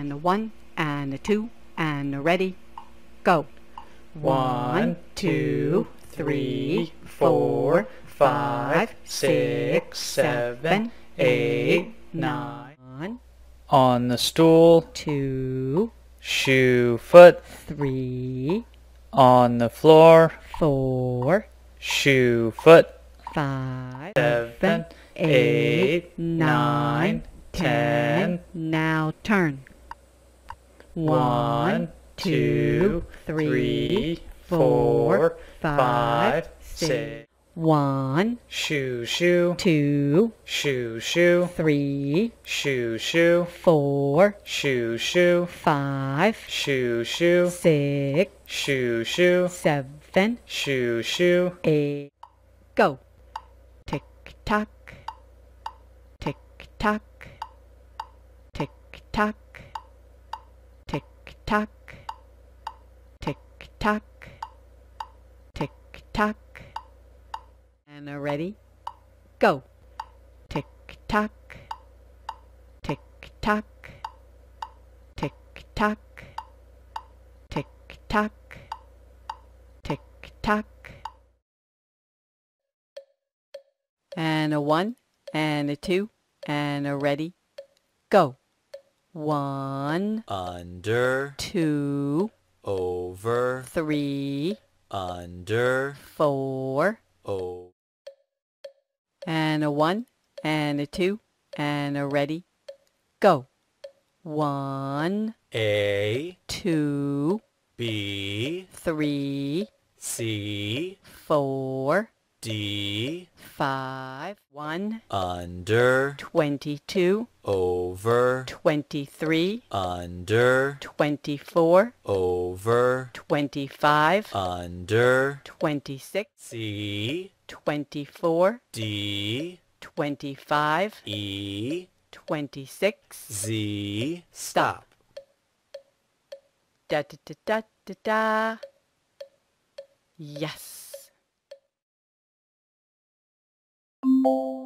and a one and a two and a ready, go. One, two, three, four, five, six, seven, eight, nine. On the stool, two, shoe foot. three, On the floor, four, shoe foot. five, Seven, eight, nine, ten. Now turn. One, two, three, four, four, five, six. One, Shoe, shoe, two, shoe, shoe, three, shoe, shoe, four, shoe, shoe, five, shoe, shoe, six, shoe, shoe, seven, shoe, shoe. eight. Go. Tick tock. Tick tock. Tick tock. Tick tock. Tick tock. Tick tock. And are ready? Go. Tick tock. Tick tock. Tick tock. Tick tock. Tick tock. And a one, and a two, and a ready, go. One, under, two, over, three, under, four, over, and a one, and a two, and a ready, go. One, A, two, B, three, C, four, D, five, one, under, twenty-two, over, twenty-three, under, twenty-four, over, twenty-five, under, twenty-six, C, twenty-four, D, twenty-five, E, twenty-six. Z, Stop. Da da da da da da. Yes. more.